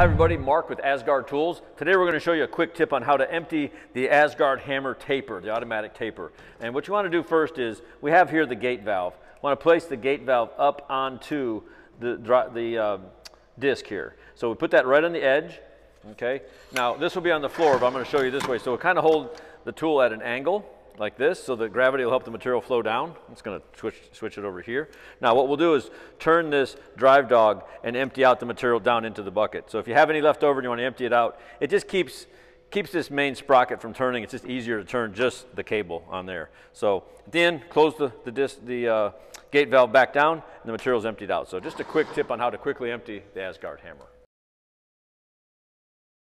Hi everybody, Mark with Asgard Tools. Today we're going to show you a quick tip on how to empty the Asgard hammer taper, the automatic taper. And what you want to do first is, we have here the gate valve. You want to place the gate valve up onto the, the uh, disc here. So we put that right on the edge, okay? Now this will be on the floor, but I'm going to show you this way. So kind of hold the tool at an angle, like this, so the gravity will help the material flow down. It's going to switch, switch it over here. Now what we'll do is turn this drive dog and empty out the material down into the bucket. So if you have any left over and you want to empty it out, it just keeps keeps this main sprocket from turning. It's just easier to turn just the cable on there. So then close the, the, disc, the uh, gate valve back down and the material is emptied out. So just a quick tip on how to quickly empty the Asgard hammer.